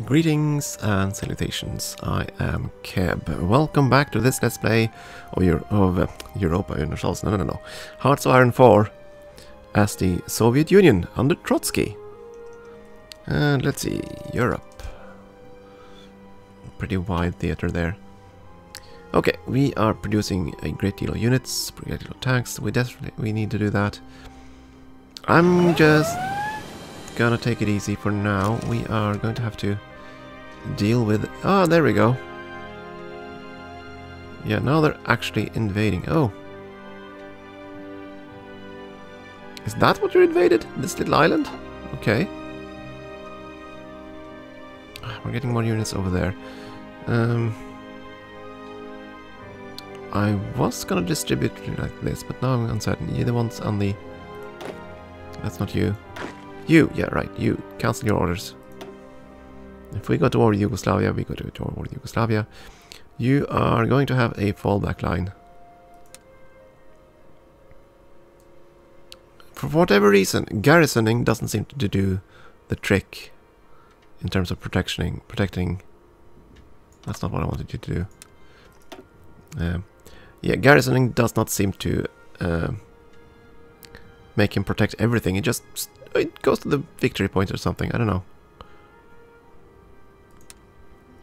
Greetings and salutations, I am Keb. Welcome back to this Let's Play of, Euro of uh, Europa Universalis, no, no, no, no. Hearts of Iron 4 as the Soviet Union under Trotsky. And let's see, Europe. Pretty wide theater there. Okay, we are producing a great deal of units, a great deal of tanks. We definitely we need to do that. I'm just gonna take it easy for now. We are going to have to deal with... Ah, oh, there we go. Yeah, now they're actually invading. Oh. Is that what you invaded? This little island? Okay. Ah, we're getting more units over there. Um, I was gonna distribute like this, but now I'm uncertain. You're the ones on the... That's not you. You, yeah, right, you. Cancel your orders. If we go to war with Yugoslavia, we go to war with Yugoslavia. You are going to have a fallback line. For whatever reason, garrisoning doesn't seem to do the trick in terms of protecting. Protecting. That's not what I wanted you to do. Um, yeah, garrisoning does not seem to uh, make him protect everything. It just it goes to the victory point or something. I don't know.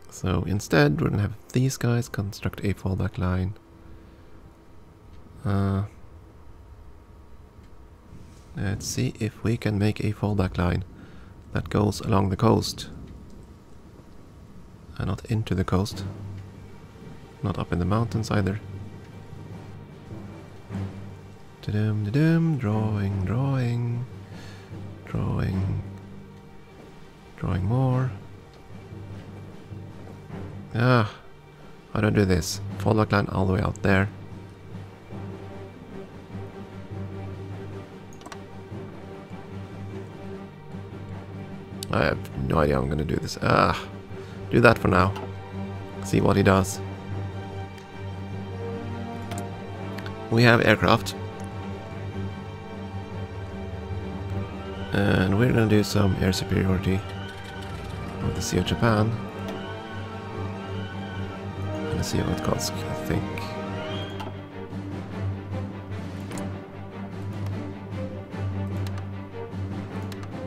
So instead, we're gonna have these guys construct a fallback line. Uh, let's see if we can make a fallback line that goes along the coast. And not into the coast. Not up in the mountains either. Da-dum, da-dum, drawing, drawing. Drawing. Drawing more. Ah, I don't do this? Fallback line all the way out there. I have no idea I'm to do this. Ah, do that for now. See what he does. We have aircraft. And we're gonna do some air superiority of the Sea of Japan. And the Sea of Okhotsk, I think.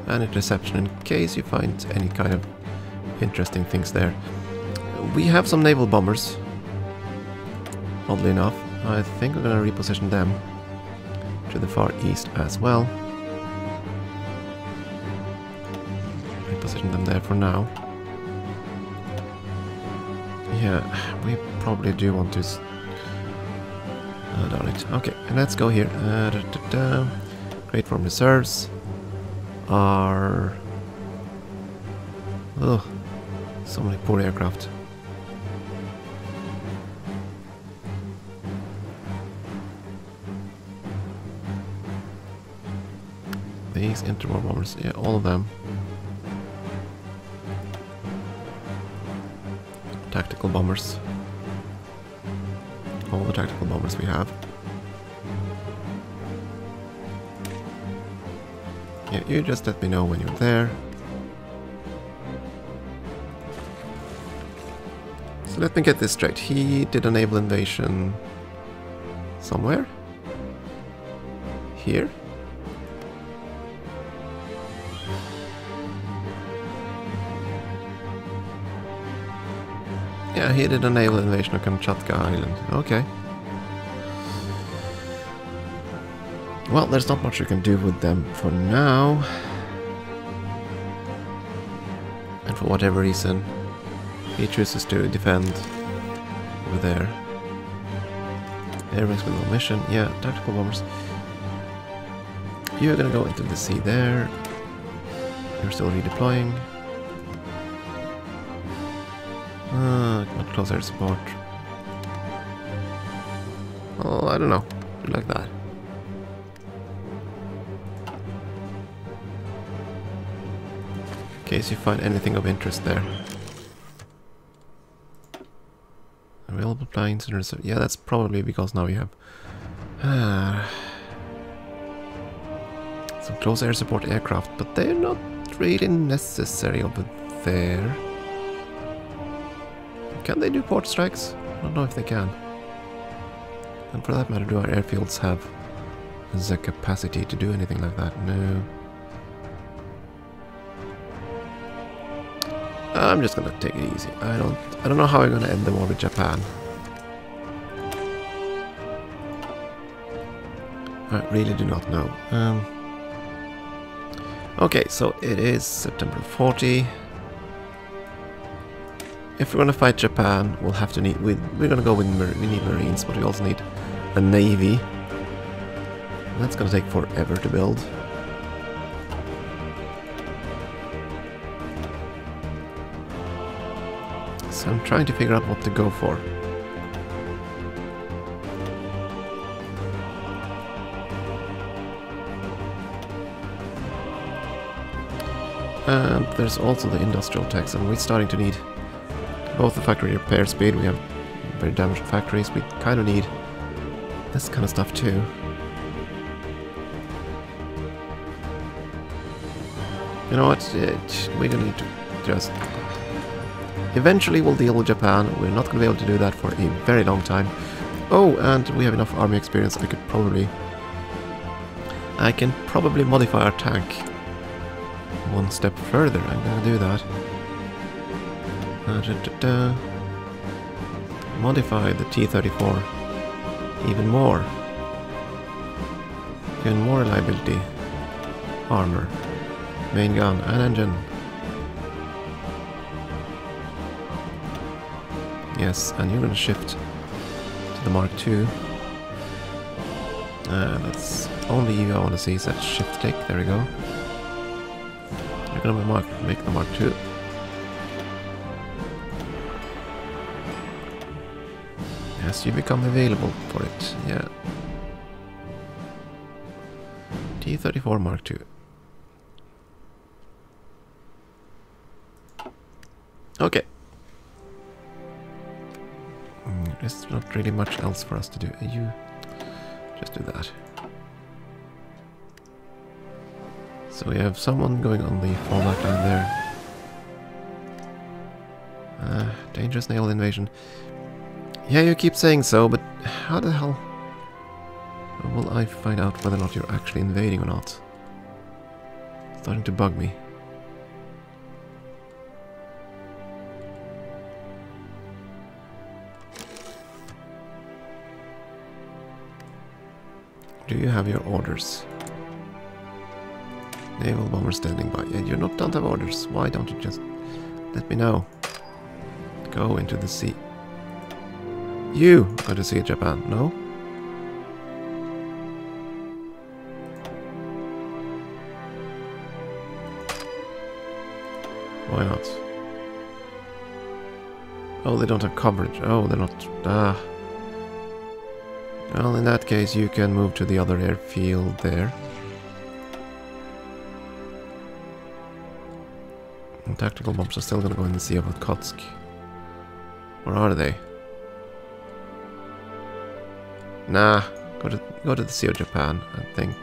And interception in case you find any kind of interesting things there. We have some naval bombers. Oddly enough. I think we're gonna reposition them to the far east as well. Them there for now. Yeah, we probably do want to... Uh, darn it. Okay, let's go here. Uh, da, da, da. Great form reserves are... Oh, so many poor aircraft. These interwar bombers, yeah, all of them. Tactical bombers. All the tactical bombers we have. Yeah, you just let me know when you're there. So let me get this straight. He did naval invasion somewhere? Here? He did a naval invasion of Kamchatka Island. Okay. Well, there's not much you can do with them for now. And for whatever reason, he chooses to defend over there. Air with no mission. Yeah, tactical bombers. You're gonna go into the sea there. You're still redeploying. Not close air support. Oh, I don't know. Like that. In case you find anything of interest there. Available planes and reserve. Yeah, that's probably because now we have uh, some close air support aircraft, but they're not really necessary over there. Can they do port strikes? I don't know if they can. And for that matter, do our airfields have the capacity to do anything like that? No. I'm just gonna take it easy. I don't I don't know how I'm gonna end the war with Japan. I really do not know. Um, okay, so it is September 40. If we're gonna fight Japan, we'll have to need. We, we're gonna go with we need marines, but we also need a navy. That's gonna take forever to build. So I'm trying to figure out what to go for. And there's also the industrial tax, and we're starting to need both the factory repair speed, we have very damaged factories, we kind of need this kind of stuff too. You know what, it, we're gonna need to just... Eventually we'll deal with Japan, we're not gonna be able to do that for a very long time. Oh, and we have enough army experience, I could probably... I can probably modify our tank one step further. I'm gonna do that. Uh, da, da, da. Modify the T-34 even more. Even more reliability. Armor. Main gun and engine. Yes, and you're gonna shift to the Mark II. Uh, that's only you I want to see is that shift tick. There we go You're gonna make the Mark II. Yes, you become available for it, yeah. T-34 Mark II. Okay. Mm, there's not really much else for us to do. You just do that. So we have someone going on the fallback line there. Uh, dangerous naval invasion. Yeah, you keep saying so, but how the hell will I find out whether or not you're actually invading or not? It's starting to bug me. Do you have your orders? Naval bomber standing by. Yeah, you not don't have orders. Why don't you just let me know? Go into the sea. You go to see Japan, no? Why not? Oh, they don't have coverage. Oh, they're not... Ah. Well, in that case, you can move to the other airfield there. Tactical bombs are still gonna go in the Sea of Okhotsk. Or are they? Nah, go to go to the Sea of Japan, I think.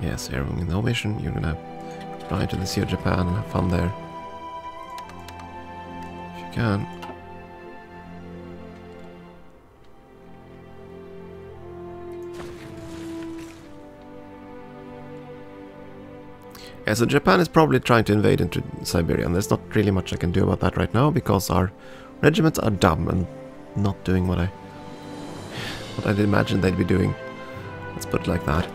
Yes, everyone in the mission, you're gonna fly to the Sea of Japan and have fun there If you can. Yeah, so Japan is probably trying to invade into Siberia, and there's not really much I can do about that right now, because our regiments are dumb and not doing what I what I'd imagine they'd be doing. Let's put it like that.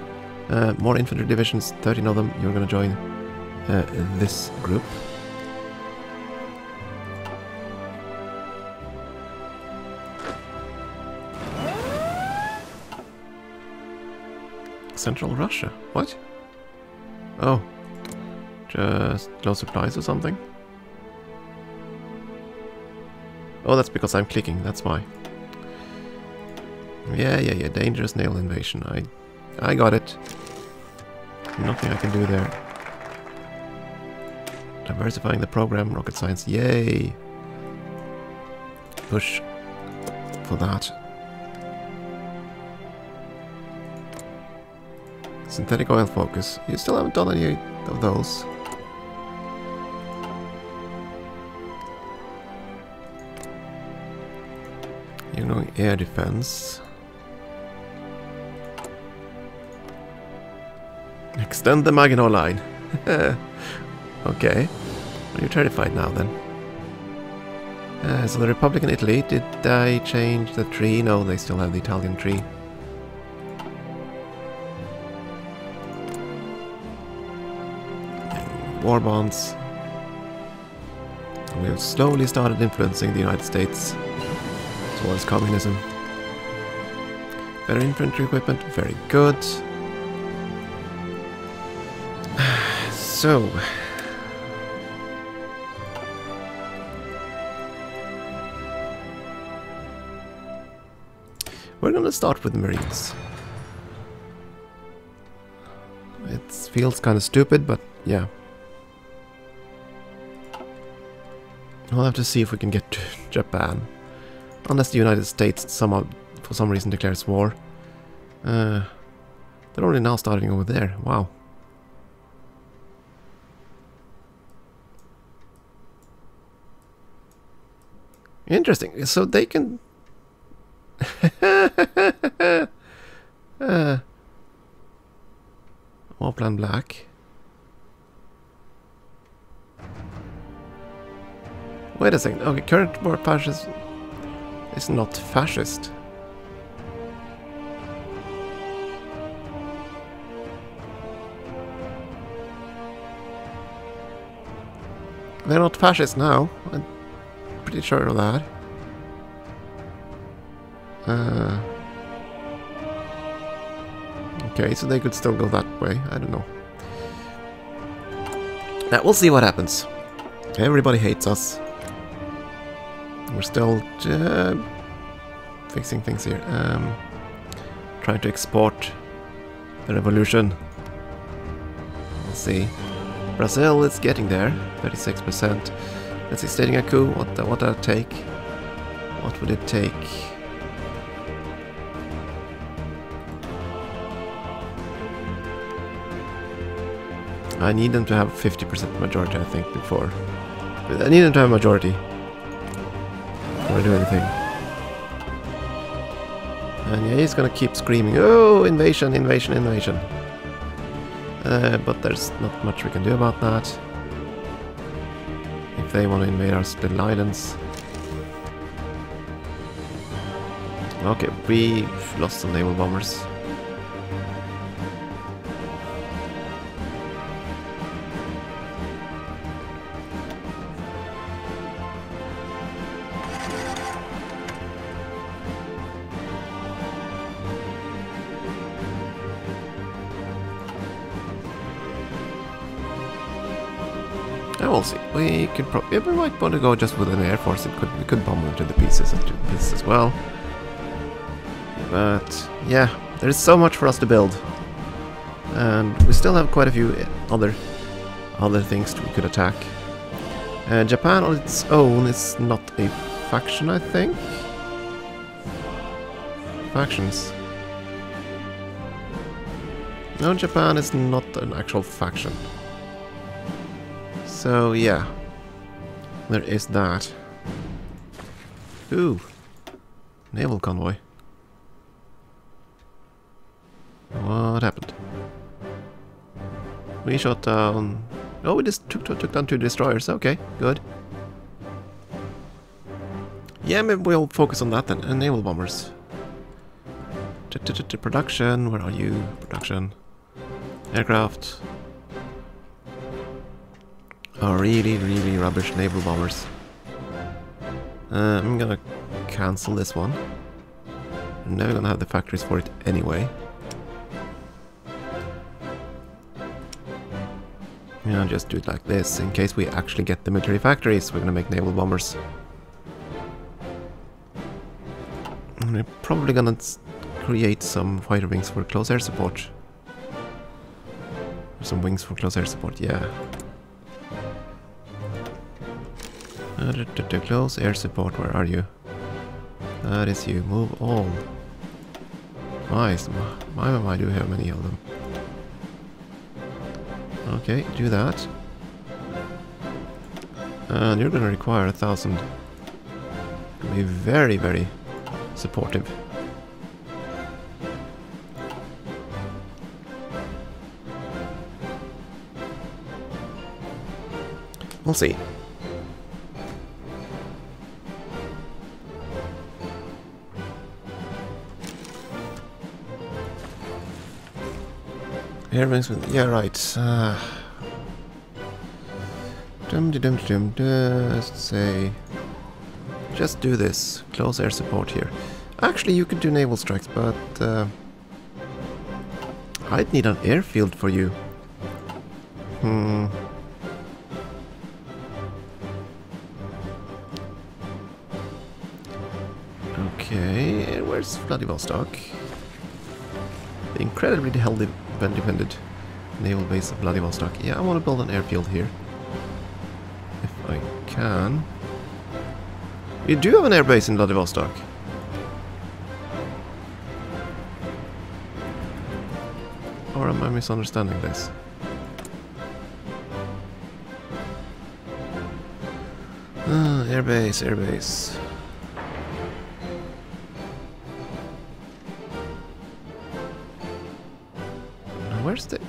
Uh, more infantry divisions, 13 of them. You're going to join uh, this group. Central Russia. What? Oh. Uh, Just low supplies or something? Oh, that's because I'm clicking, that's why. Yeah, yeah, yeah, dangerous nail invasion. I, I got it. Nothing I can do there. Diversifying the program, rocket science, yay! Push for that. Synthetic oil focus. You still haven't done any of those. Know, air defense. Extend the Maginot line. okay. Are you terrified now then? Uh, so the Republic in Italy, did they change the tree? No, they still have the Italian tree. War bonds. We have slowly started influencing the United States towards communism. Better infantry equipment, very good. so, We're gonna start with the Marines. It feels kind of stupid, but yeah. We'll have to see if we can get to Japan. Unless the United States somehow, for some reason, declares war. Uh, they're only now starting over there. Wow. Interesting. So they can... uh, Warplan Black. Wait a second. Okay, current war fascist is not fascist. They're not fascist now. I'm pretty sure of that. Uh, okay, so they could still go that way. I don't know. Now, we'll see what happens. Everybody hates us. We're still uh, fixing things here. Um, trying to export the revolution. Let's see. Brazil is getting there, 36%. Let's see, stating a coup, what, what would that take? What would it take? I need them to have 50% majority, I think, before. I need them to have majority. Do anything. And yeah, he's gonna keep screaming, Oh, invasion, invasion, invasion. Uh, but there's not much we can do about that. If they want to invade our little islands. Okay, we've lost some naval bombers. We'll see. We could probably, we might want to go just with an air force. It could, we could bomb them to the pieces, to pieces as well. But yeah, there's so much for us to build, and we still have quite a few other other things we could attack. Uh, Japan on its own is not a faction, I think. Factions. No, Japan is not an actual faction. So yeah, there is that. Ooh, naval convoy. What happened? We shot down. Oh, we just took took down two destroyers. Okay, good. Yeah, maybe we'll focus on that then. And naval bombers. Production. Where are you? Production. Aircraft. Oh, really, really rubbish naval bombers. Uh, I'm gonna cancel this one. I'm never gonna have the factories for it anyway. Yeah, I'll just do it like this. In case we actually get the military factories, we're gonna make naval bombers. And we're probably gonna create some fighter wings for close air support. Some wings for close air support, yeah. Uh, close air support, where are you? That is you. Move all. Nice. my, am I do have many of them? Okay, do that. And you're gonna require a thousand. Be very, very supportive. We'll see. With yeah right. Uh, dum dum dum dum. Let's say just do this. Close air support here. Actually, you could do naval strikes, but uh, I'd need an airfield for you. Hmm. Okay, where's Vladivostok? The incredibly healthy independent naval base of Vladivostok. Yeah, I want to build an airfield here. If I can. You do have an airbase in Vladivostok. Or am I misunderstanding this? Ah, airbase, airbase.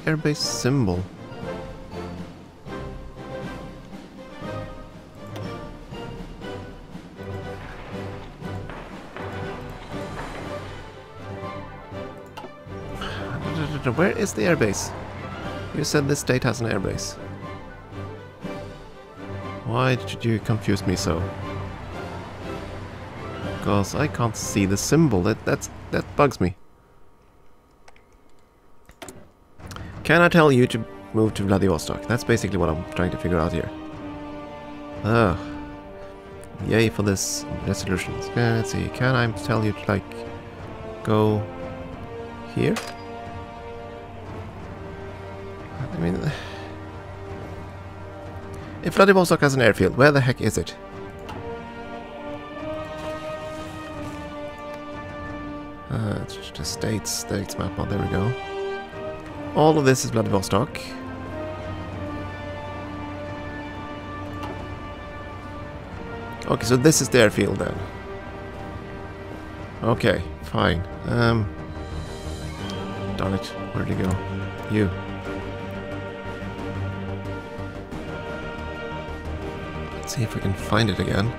Airbase symbol? Where is the airbase? You said this state has an airbase. Why did you confuse me so? Because I can't see the symbol. That that's that bugs me. Can I tell you to move to Vladivostok? That's basically what I'm trying to figure out here. Ugh. Yay for this resolution. let's see. Can I tell you to, like, go here? I mean... If Vladivostok has an airfield, where the heck is it? Uh, it's just a states, states map. Oh, there we go. All of this is Vladivostok. Okay, so this is the airfield then. Okay, fine. Um, darn it, where'd you go? You. Let's see if we can find it again.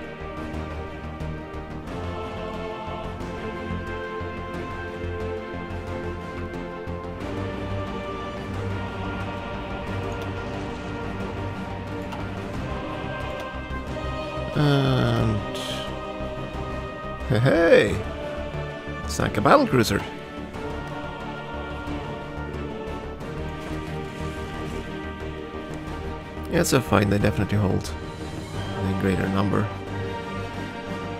A battle cruiser. Yeah, so fine, they definitely hold a greater number.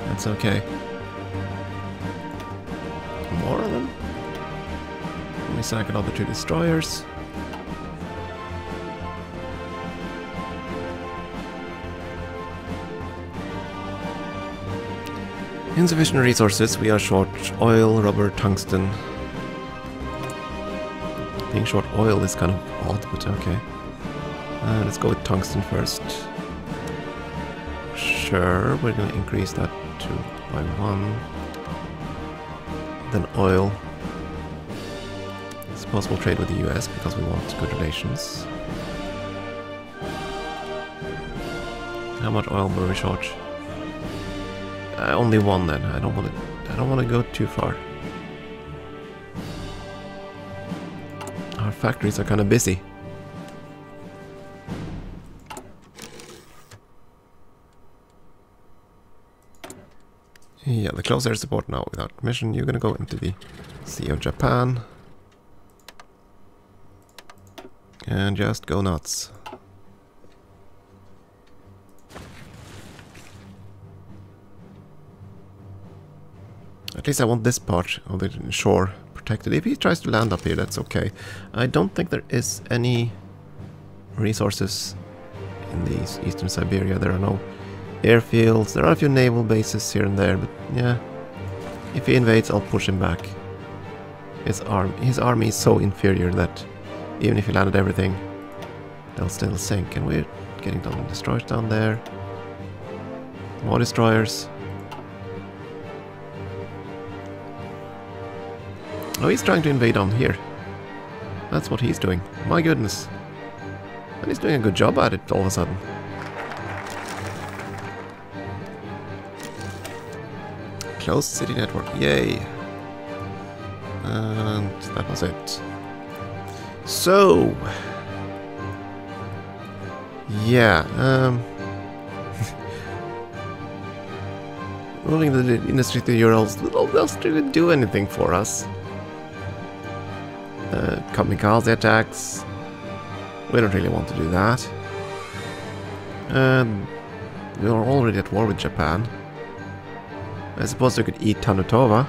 That's okay. More of them? Let me sank another two destroyers. Insufficient resources, we are short oil, rubber, tungsten. Being short oil is kind of odd, but okay. Uh, let's go with tungsten first. Sure, we're gonna increase that to by one. Then oil. It's possible trade with the US because we want good relations. How much oil were we short? Uh, only one then. I don't want to. I don't want to go too far. Our factories are kind of busy. Yeah, the close air support now without permission. You're gonna go into the Sea of Japan. And just go nuts. Least I want this part of the shore protected. If he tries to land up here, that's okay. I don't think there is any resources in the eastern Siberia. There are no airfields. There are a few naval bases here and there, but yeah. If he invades, I'll push him back. His arm, his army is so inferior that even if he landed everything, they'll still sink. And we're getting them destroyed down there. More destroyers. Oh, he's trying to invade on here. That's what he's doing. My goodness. And he's doing a good job at it all of a sudden. Closed city network, yay. And that was it. So... Yeah, um... moving the industry to Urals doesn't really do anything for us. Kamikaze attacks. We don't really want to do that. And we are already at war with Japan. I suppose we could eat Tannu Tuva.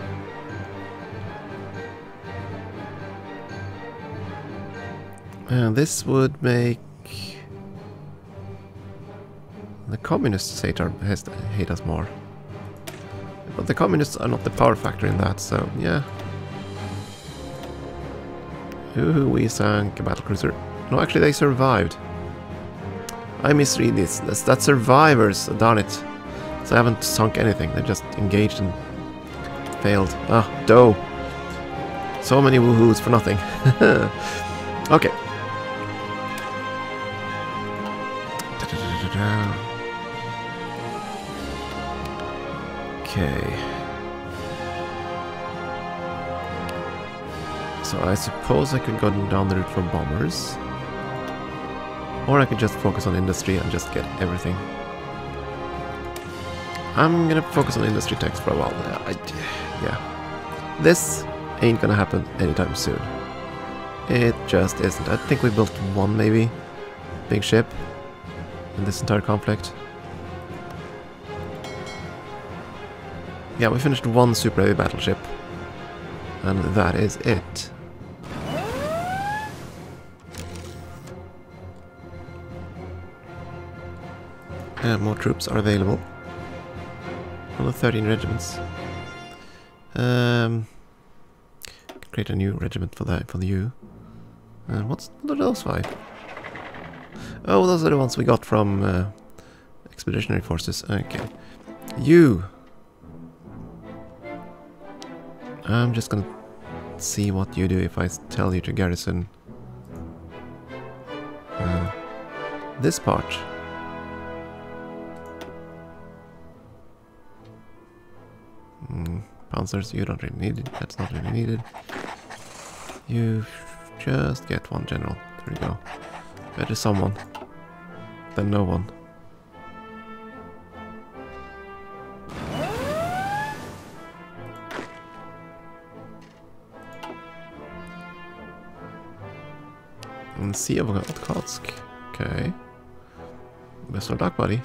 And this would make... The communists hate, our, hate us more. But the communists are not the power factor in that, so yeah. Ooh, we sank a battlecruiser. No, actually they survived. I misread this. That's, that's survivors, darn it. So I haven't sunk anything, they just engaged and failed. Ah, dough. So many woohoos for nothing. okay. Okay. So I suppose I could go down the route for bombers. Or I could just focus on industry and just get everything. I'm gonna focus on industry techs for a while. I, yeah. This ain't gonna happen anytime soon. It just isn't. I think we built one maybe big ship in this entire conflict. Yeah, we finished one super heavy battleship. And that is it. And more troops are available. Another 13 regiments. Um, create a new regiment for the for the U. What's what are those five? Oh, those are the ones we got from uh, expeditionary forces. Okay, you. I'm just gonna see what you do if I tell you to garrison uh, this part. You don't really need it. That's not really needed. You just get one general. There you go. Better someone than no one. And Sea of Okhotsk. Okay. Best of luck, buddy.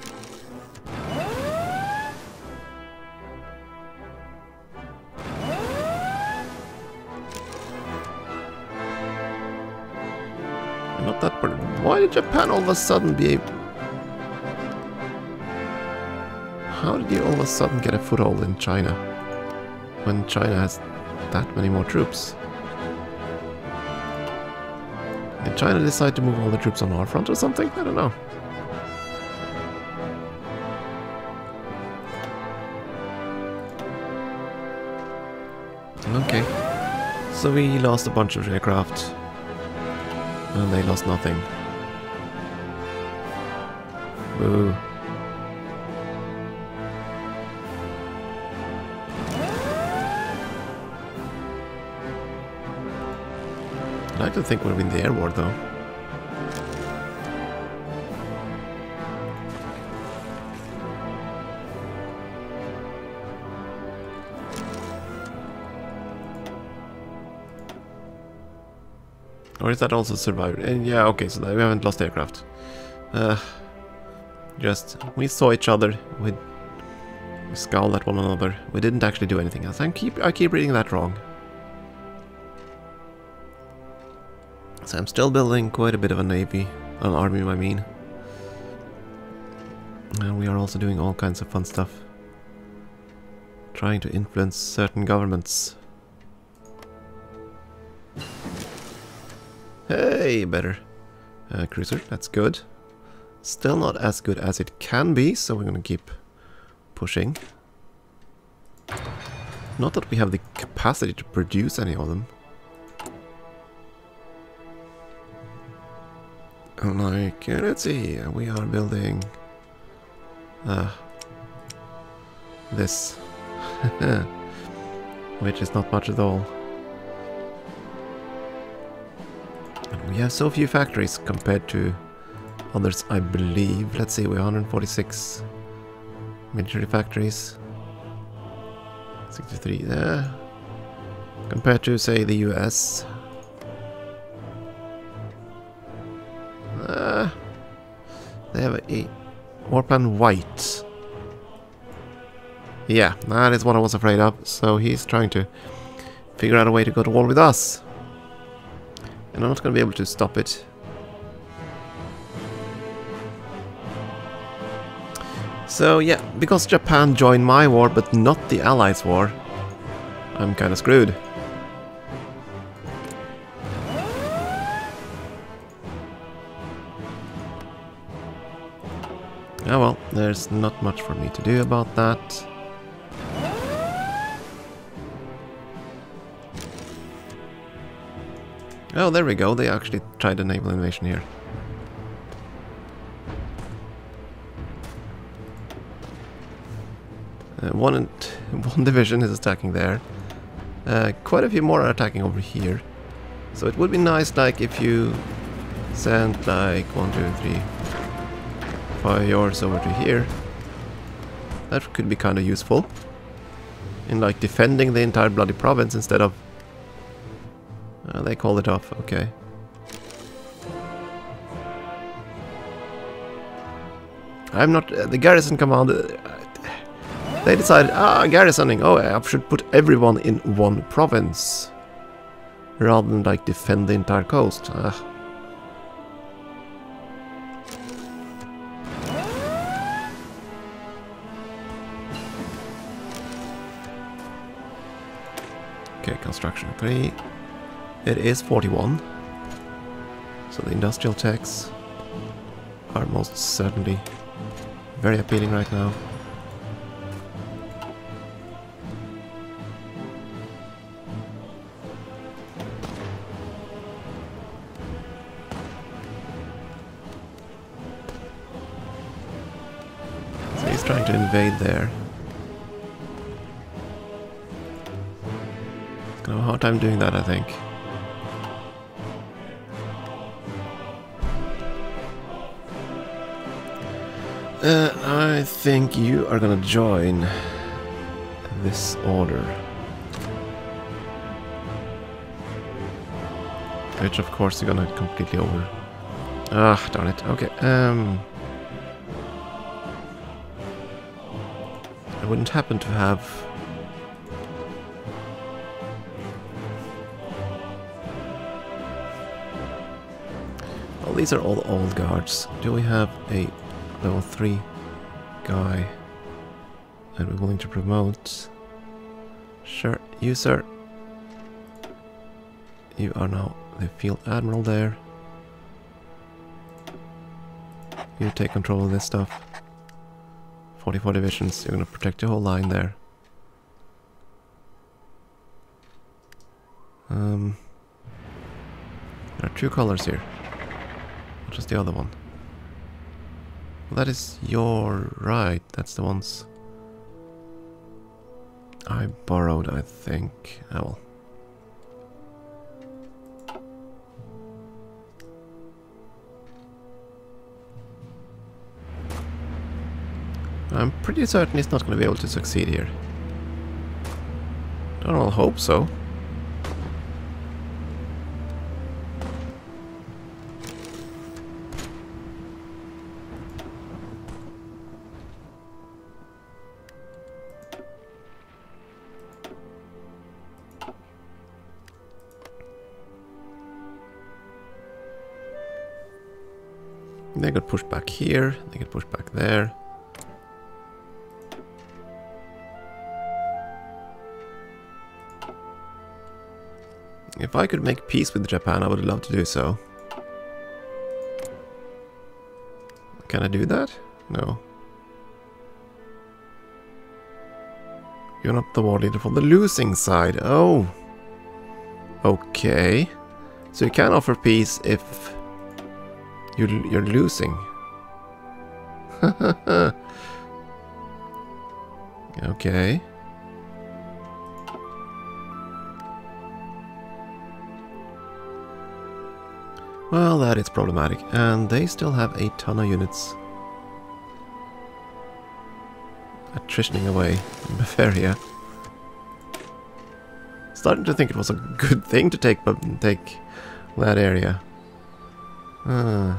Did Japan all of a sudden be able... How did you all of a sudden get a foothold in China? When China has that many more troops? Did China decide to move all the troops on our front or something? I don't know. Okay. So we lost a bunch of aircraft. And they lost nothing. I'd like to think we'll win the air war though. Or is that also survived? And yeah, okay, so we haven't lost aircraft. Uh, just, we saw each other, we, we scowled at one another. We didn't actually do anything else. I keep, I keep reading that wrong. So I'm still building quite a bit of a navy, an army I mean. And we are also doing all kinds of fun stuff. Trying to influence certain governments. Hey, better. uh, cruiser. That's good. Still not as good as it can be, so we're going to keep pushing. Not that we have the capacity to produce any of them. Like, uh, let's see, we are building uh, this, which is not much at all. And we have so few factories compared to others, I believe. Let's see, we're 146 military factories. 63 there. Compared to, say, the US. Uh, they have a Warplan White. Yeah, that is what I was afraid of. So he's trying to figure out a way to go to war with us. And I'm not going to be able to stop it. So yeah, because Japan joined my war but not the Allies' war, I'm kinda screwed. Oh well, there's not much for me to do about that. Oh, there we go, they actually tried a naval invasion here. Uh, one, one division is attacking there. Uh, quite a few more are attacking over here. So it would be nice like if you sent like one, two, three, five yours over to here. That could be kind of useful. In like defending the entire bloody province instead of... Uh, they call it off, okay. I'm not... Uh, the garrison commander... They decided, ah, garrisoning, oh, I should put everyone in one province. Rather than, like, defend the entire coast. Ah. Okay, construction 3. It is 41. So the industrial techs are most certainly very appealing right now. Invade there. Gonna have a hard time doing that, I think. Uh, I think you are gonna join this order. Which of course you're gonna completely over. Ah, darn it. Okay, um... I wouldn't happen to have... Well, these are all old guards. Do we have a level 3 guy that we're willing to promote? Sure, you sir. You are now the field admiral there. You take control of this stuff. 44 divisions, you're gonna protect your whole line there. Um, there are two colors here. What was the other one? Well, that is your right. That's the ones I borrowed, I think. Oh well. I'm pretty certain he's not going to be able to succeed here. Don't all hope so. They got pushed back here, they get pushed back there. If I could make peace with Japan, I would love to do so. Can I do that? No. You're not the war leader for the losing side. Oh. Okay. So you can offer peace if you're, you're losing. okay. Well, that is problematic. And they still have a ton of units. Attritioning away in Bavaria. Starting to think it was a good thing to take but take that area. Uh.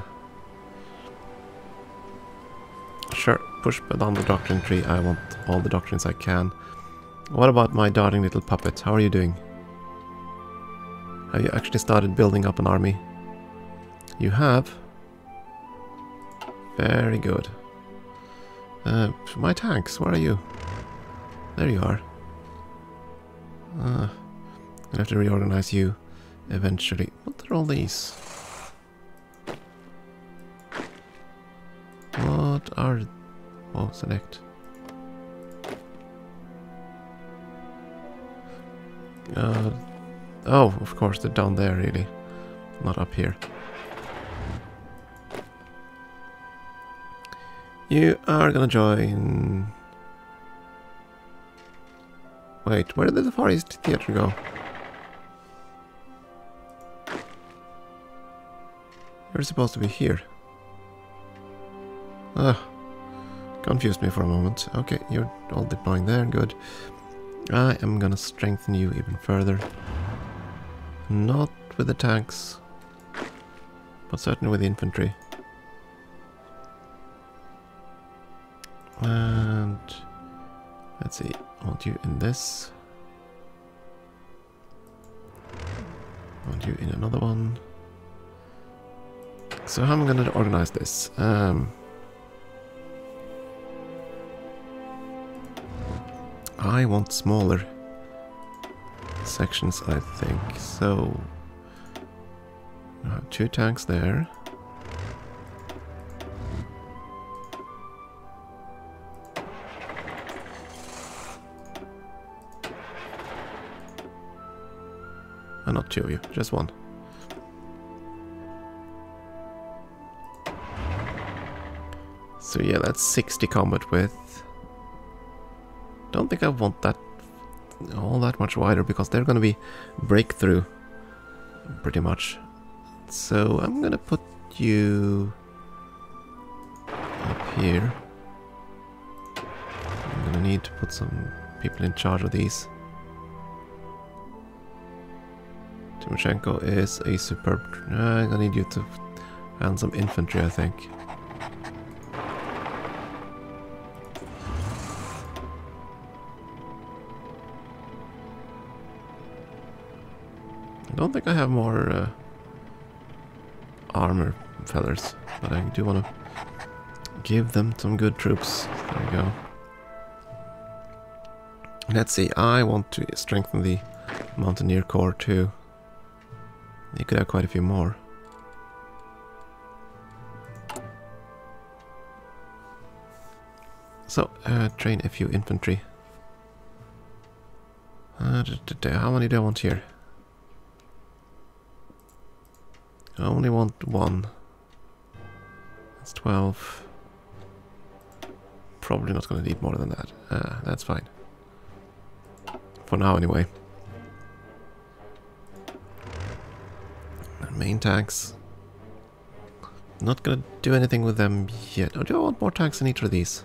Sure, push down the doctrine tree. I want all the doctrines I can. What about my darling little puppet? How are you doing? Have you actually started building up an army? You have. Very good. Uh, my tanks, where are you? There you are. Uh, I'll have to reorganize you eventually. What are all these? What are... Oh, select. Uh, oh, of course, they're down there, really. Not up here. You are gonna join... Wait, where did the Far East Theatre go? You're supposed to be here. Ah, confused me for a moment. Okay, you're all deploying there, good. I am gonna strengthen you even further. Not with the tanks, but certainly with the infantry. And let's see, want you in this. Want you in another one. So how am I going to organize this? Um, I want smaller sections, I think. So, I have two tanks there. Not two of you, just one. So yeah, that's 60 combat width. Don't think I want that all that much wider because they're gonna be breakthrough pretty much. So I'm gonna put you up here. I'm gonna need to put some people in charge of these. Timoshenko is a superb... I'm gonna need you to hand some infantry, I think. I don't think I have more uh, armor feathers, but I do want to give them some good troops. There we go. Let's see, I want to strengthen the Mountaineer Corps too. You could have quite a few more. So, uh, train a few infantry. Uh, how many do I want here? I only want one. That's 12. Probably not going to need more than that. Uh, that's fine. For now, anyway. Main tanks. Not gonna do anything with them yet. Oh, do I want more tanks in each of these?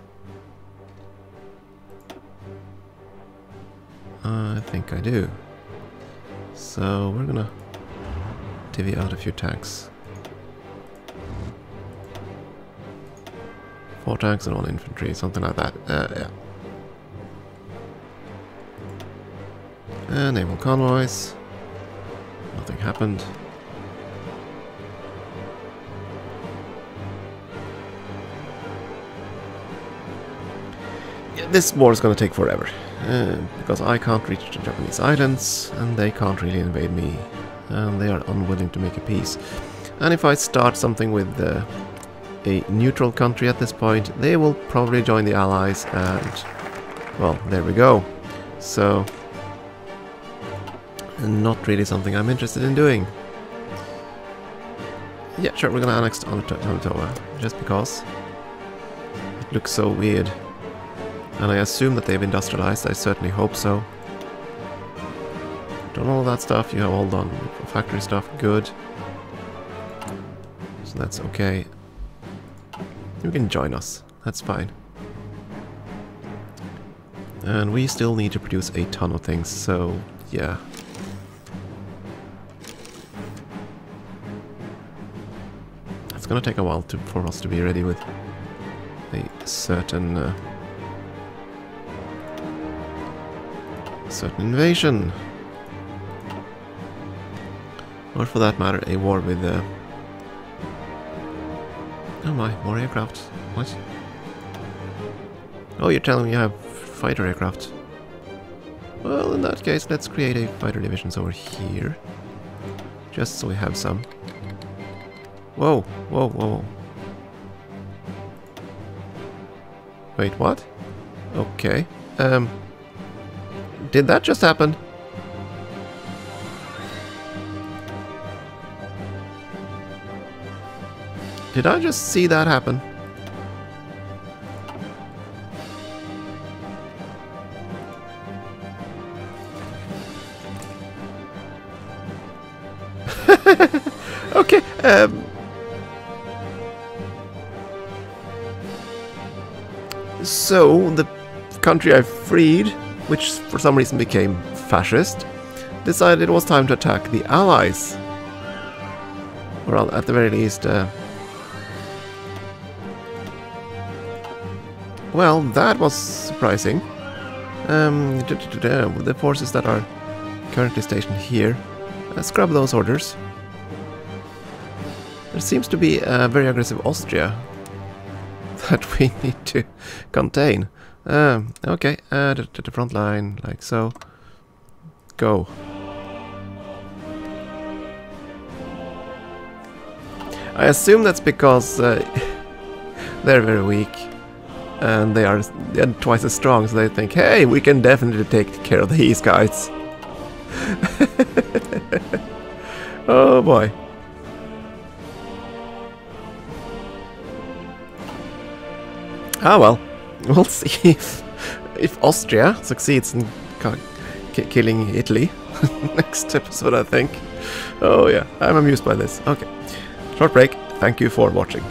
I think I do. So we're gonna divvy out a few tanks. Four tanks and one infantry, something like that. Uh, yeah. And naval convoys. Nothing happened. This war is going to take forever. Uh, because I can't reach the Japanese islands, and they can't really invade me. And they are unwilling to make a peace. And if I start something with uh, a neutral country at this point. They will probably join the Allies and... Well, there we go. So... Not really something I'm interested in doing. Yeah, sure, we're gonna annex Manitoba, just because. It looks so weird. And I assume that they've industrialized, I certainly hope so. Done all that stuff, you have all done factory stuff, good. So that's okay. You can join us, that's fine. And we still need to produce a ton of things, so yeah. It's gonna take a while to, for us to be ready with a certain uh, certain invasion. Or for that matter, a war with... Uh... Oh my, more aircraft. What? Oh, you're telling me you have fighter aircraft. Well, in that case, let's create a fighter divisions over here. Just so we have some. Whoa, whoa, whoa. Wait, what? Okay. Um... Did that just happen? Did I just see that happen? okay, um... So, the country I freed, which for some reason became fascist, decided it was time to attack the Allies. Or at the very least, uh, Well, that was surprising. Um, the forces that are currently stationed here, uh, scrub those orders. There seems to be a very aggressive Austria that we need to contain. Um, okay, uh, to the front line, like so. Go. I assume that's because uh, they're very weak and they are twice as strong, so they think, hey, we can definitely take care of these guys. oh boy. Ah well, we'll see if, if Austria succeeds in killing Italy. Next episode, I think. Oh yeah, I'm amused by this. Okay, short break. Thank you for watching.